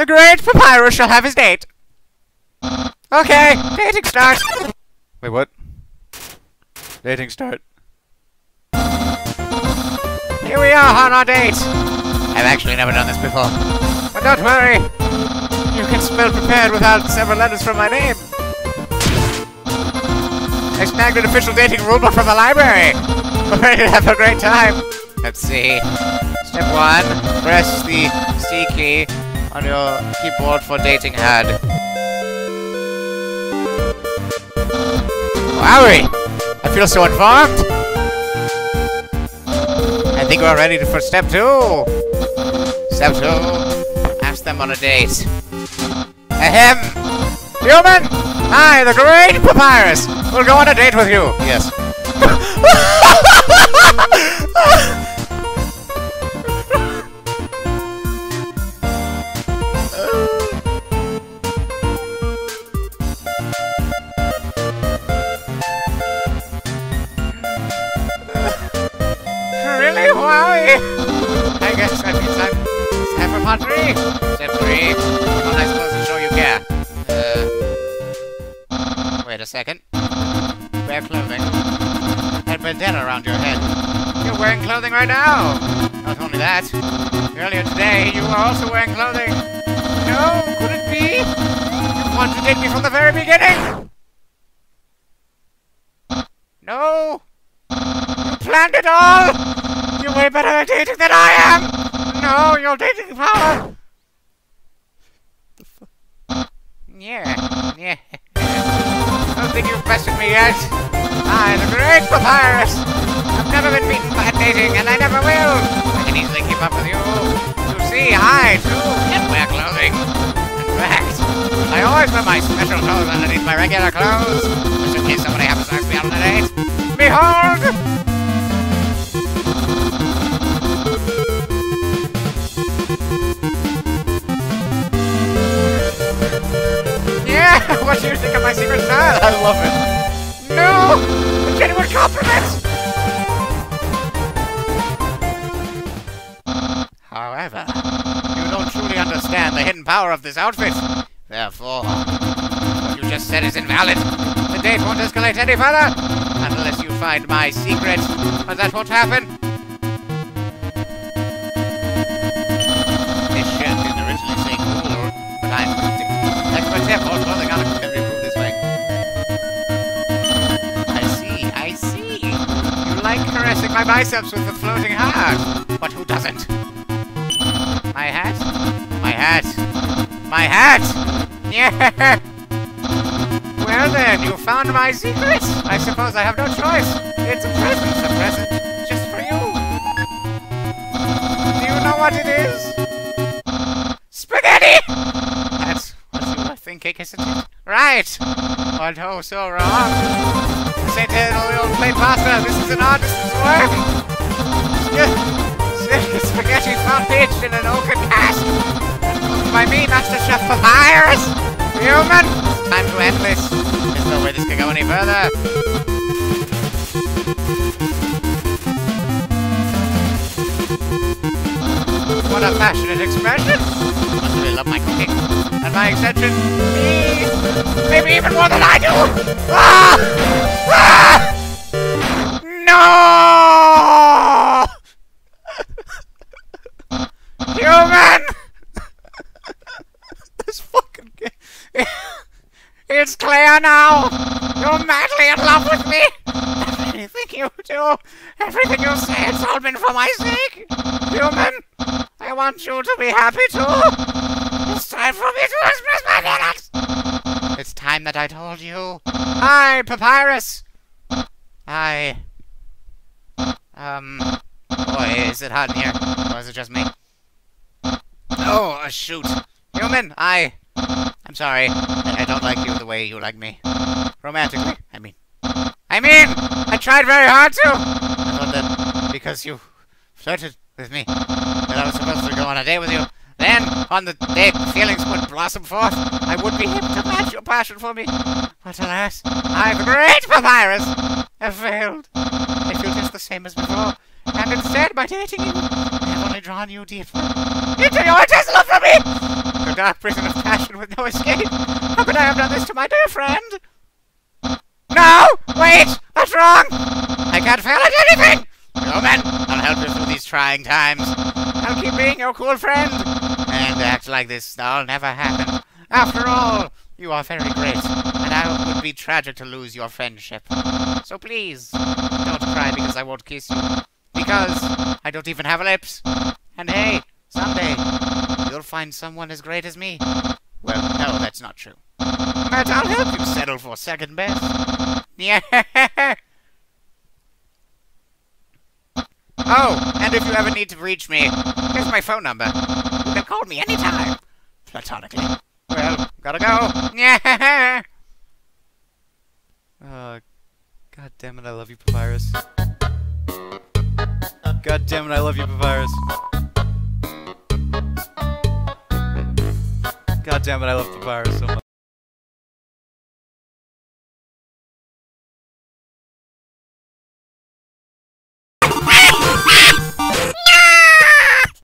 The great Papyrus shall have his date. Okay, dating start. Wait, what? Dating start. Here we are on our date. I've actually never done this before. But don't worry. You can spell prepared without several letters from my name. I snagged an official dating rulebook from the library. We're ready to have a great time. Let's see. Step one, press the C key on your keyboard for dating HUD. Wowie! I feel so informed! I think we're ready for step two! Step two, ask them on a date. Ahem! Human! I, the great Papyrus, will go on a date with you! Yes. really? I guess that means I'm for part three! Step three, I'm not supposed to show you care. Uh... Wait a second. Wear clothing. And bandana around your head. You're wearing clothing right now! Not only that, earlier today you were also wearing clothing. No, could it be? You wanted to date me from the very beginning! No! You planned it all! You're way better at dating than I am! No, you're dating power! Yeah, yeah. I don't think you've bested me yet. I, the great Papyrus! I've never been beaten by dating, and I never will! I can easily keep up with you. You see, I, too, can wear clothing. In fact, I always wear my special clothes underneath my regular clothes, just in case somebody happens to ask me out on a date. Behold! what do you think of my secret style? I love it. No! A genuine compliment! However, you don't truly understand the hidden power of this outfit. Therefore, what you just said is invalid. The date won't escalate any further unless you find my secret. But that won't happen. Biceps with a floating heart. But who doesn't? My hat? My hat! My hat! Yeah! Well then, you found my secret! I suppose I have no choice. It's a present, a present just for you. Do you know what it is? Spaghetti! That's what you were thinking, isn't it? Right! But oh, so wrong. This ain't any old plain pasta. This is an artist's work. Sp- Spaghetti foundation in an oaken cask. By me, Master Chef Papyrus. Human! Time to end this. There's no way this can go any further. What a passionate expression! Love my cooking. And my extension, me! Maybe even more than I do! Ah! Ah! No! Human! this fucking game. It's clear now! You're madly in love with me! Everything you do, everything you say, it's all been for my sake! Human, I want you to be happy too! It's time for me to express my feelings! It's time that I told you. I, Papyrus! I... Um... Boy, is it hot in here? Or is it just me? Oh, shoot. Human, I... I'm sorry. I, I don't like you the way you like me. Romantically, I mean. I mean, I tried very hard to! I thought that because you flirted with me, that I was supposed to go on a date with you. Then, on the day feelings would blossom forth, I would be able to match your passion for me. But alas, I, the great Papyrus, have failed. I feel just the same as before. And instead, by dating you, I have only drawn you deeper into your love for me! Good dark prison of passion with no escape. How could I have done this to my dear friend? No! Wait! That's wrong! I can't fail at anything! Human, I'll help you through these trying times. I'll keep being your cool friend. And act like this all never happened. After all, you are very great, and I would be tragic to lose your friendship. So please, don't cry because I won't kiss you. Because I don't even have lips. And hey, someday, you'll find someone as great as me. Well, no, that's not true. But I'll help you settle for second best. Yeah. Oh, and if you ever need to reach me, here's my phone number. You can call me anytime. Platonically. Well, gotta go. Yeah. Uh, God damn it, I love you, Papyrus. God damn it, I love you, Papyrus. God damn it, I love Papyrus so much.